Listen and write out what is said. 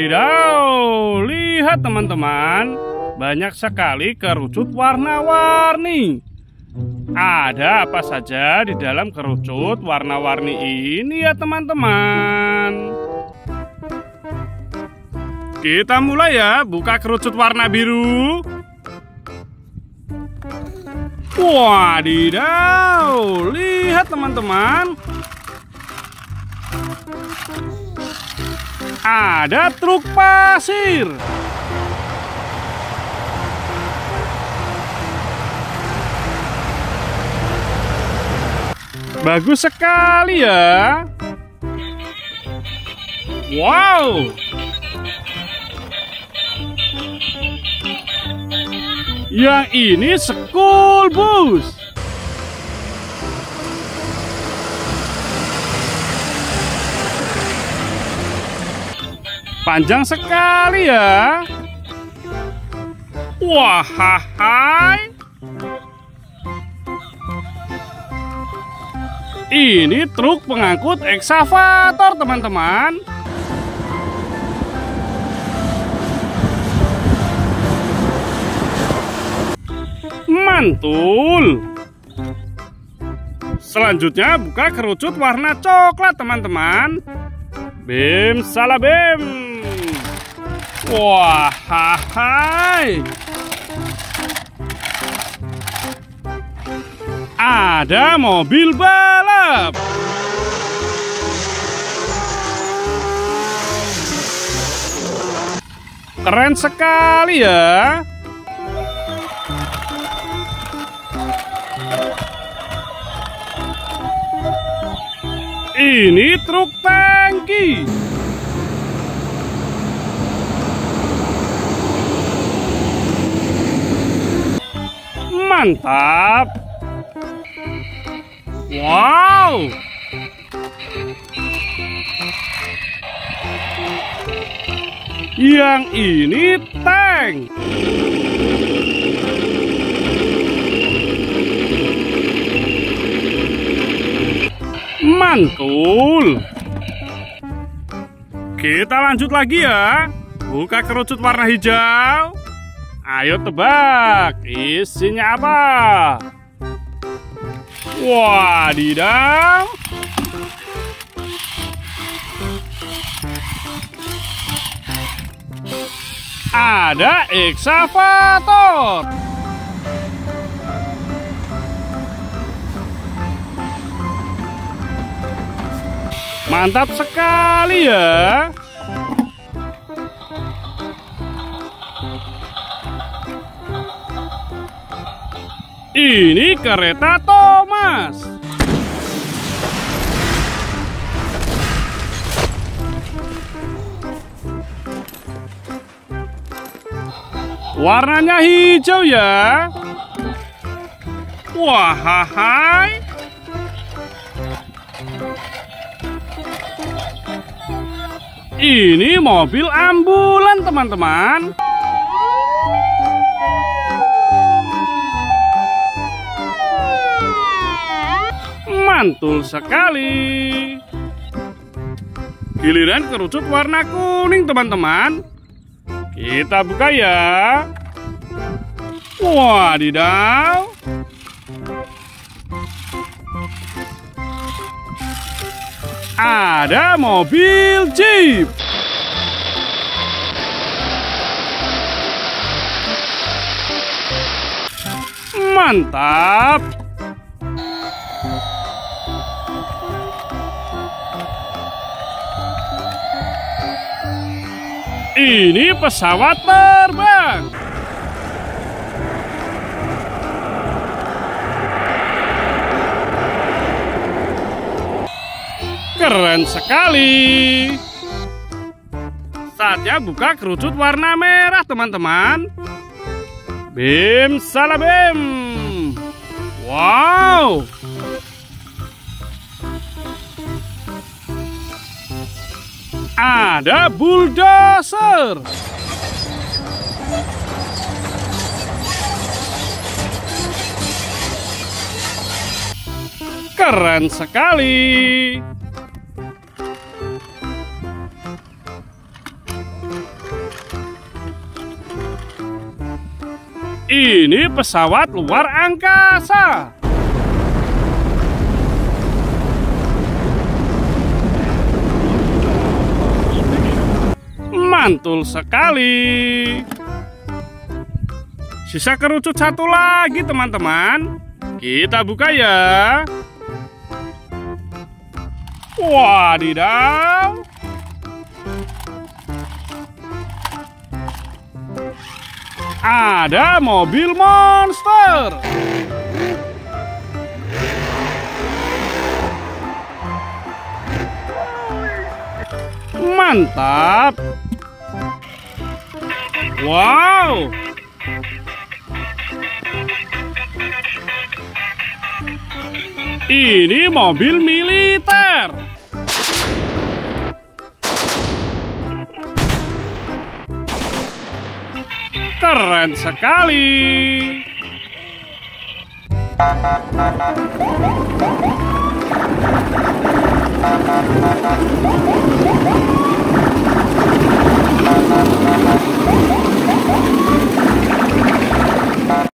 Wadidaw, lihat teman-teman, banyak sekali kerucut warna-warni. Ada apa saja di dalam kerucut warna-warni ini ya teman-teman? Kita mulai ya, buka kerucut warna biru. Wadidaw, lihat teman-teman. Ada truk pasir. Bagus sekali ya. Wow. Yang ini school bus. Panjang sekali ya. Wah, hai. Ini truk pengangkut eksavator, teman-teman. Mantul. Selanjutnya buka kerucut warna coklat, teman-teman. Bim salah bim. Wah, hai. Ada mobil balap. Keren sekali ya. Ini truk tangki. Mantap. Wow. Yang ini tank. Mantul. Kita lanjut lagi ya. Buka kerucut warna hijau. Ayo tebak, isinya apa? Wadidaw. Ada eksavator. Mantap sekali ya. Ini kereta Thomas. Warnanya hijau ya. Wah, hai. Ini mobil ambulan, teman-teman. Mantul sekali. Giliran kerucut warna kuning, teman-teman. Kita buka ya. Wadidaw. Ada mobil Jeep. Mantap. Ini pesawat terbang. Keren sekali. Saatnya buka kerucut warna merah, teman-teman. Bim salah bim. Wow. ada bulldozer. Keren sekali. Ini pesawat luar angkasa. Mantul sekali. Sisa kerucut satu lagi, teman-teman. Kita buka ya. Wadidaw. Ada mobil monster. Mantap. Wow. Ini mobil militer. Keren sekali. Thank you.